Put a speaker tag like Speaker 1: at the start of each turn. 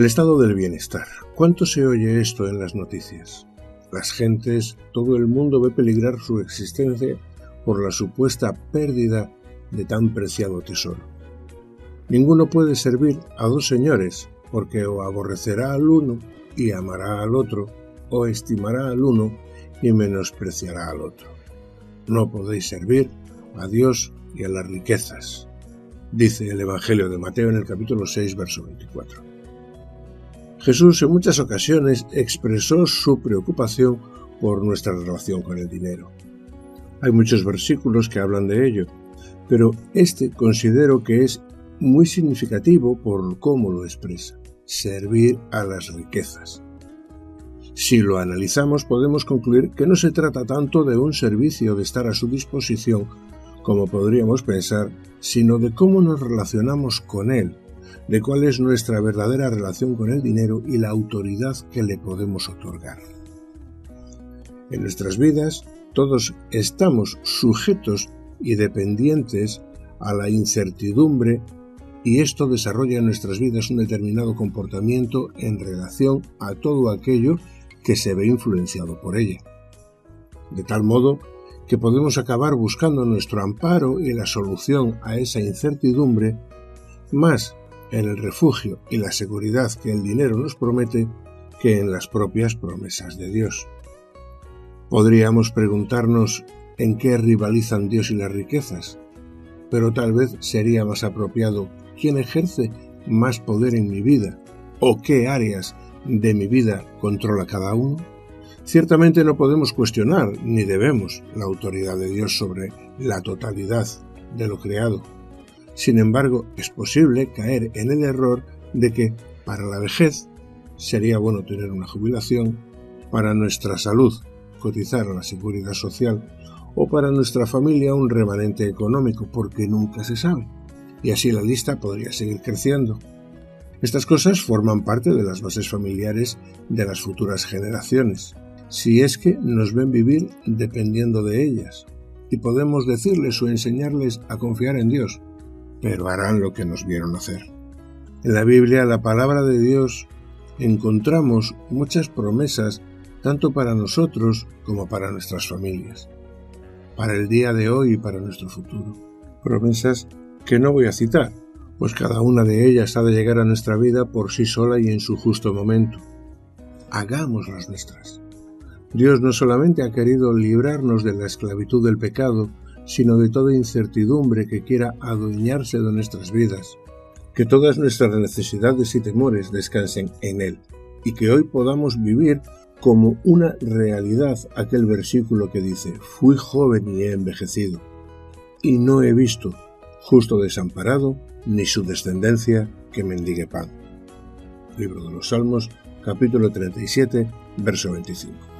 Speaker 1: El estado del bienestar. ¿Cuánto se oye esto en las noticias? Las gentes, todo el mundo ve peligrar su existencia por la supuesta pérdida de tan preciado tesoro. Ninguno puede servir a dos señores, porque o aborrecerá al uno y amará al otro, o estimará al uno y menospreciará al otro. No podéis servir a Dios y a las riquezas, dice el Evangelio de Mateo en el capítulo 6, verso 24. Jesús en muchas ocasiones expresó su preocupación por nuestra relación con el dinero. Hay muchos versículos que hablan de ello, pero este considero que es muy significativo por cómo lo expresa, servir a las riquezas. Si lo analizamos podemos concluir que no se trata tanto de un servicio de estar a su disposición como podríamos pensar, sino de cómo nos relacionamos con él de cuál es nuestra verdadera relación con el dinero y la autoridad que le podemos otorgar. En nuestras vidas todos estamos sujetos y dependientes a la incertidumbre y esto desarrolla en nuestras vidas un determinado comportamiento en relación a todo aquello que se ve influenciado por ella. De tal modo que podemos acabar buscando nuestro amparo y la solución a esa incertidumbre más en el refugio y la seguridad que el dinero nos promete que en las propias promesas de Dios. Podríamos preguntarnos en qué rivalizan Dios y las riquezas, pero tal vez sería más apropiado quién ejerce más poder en mi vida o qué áreas de mi vida controla cada uno. Ciertamente no podemos cuestionar, ni debemos, la autoridad de Dios sobre la totalidad de lo creado sin embargo, es posible caer en el error de que para la vejez sería bueno tener una jubilación, para nuestra salud cotizar a la seguridad social o para nuestra familia un remanente económico, porque nunca se sabe. Y así la lista podría seguir creciendo. Estas cosas forman parte de las bases familiares de las futuras generaciones, si es que nos ven vivir dependiendo de ellas, y podemos decirles o enseñarles a confiar en Dios, pero harán lo que nos vieron hacer. En la Biblia, la palabra de Dios, encontramos muchas promesas tanto para nosotros como para nuestras familias, para el día de hoy y para nuestro futuro. Promesas que no voy a citar, pues cada una de ellas ha de llegar a nuestra vida por sí sola y en su justo momento. Hagamos las nuestras. Dios no solamente ha querido librarnos de la esclavitud del pecado, sino de toda incertidumbre que quiera adueñarse de nuestras vidas. Que todas nuestras necesidades y temores descansen en Él, y que hoy podamos vivir como una realidad aquel versículo que dice, fui joven y he envejecido, y no he visto justo desamparado, ni su descendencia que mendigue pan. Libro de los Salmos, capítulo 37, verso 25.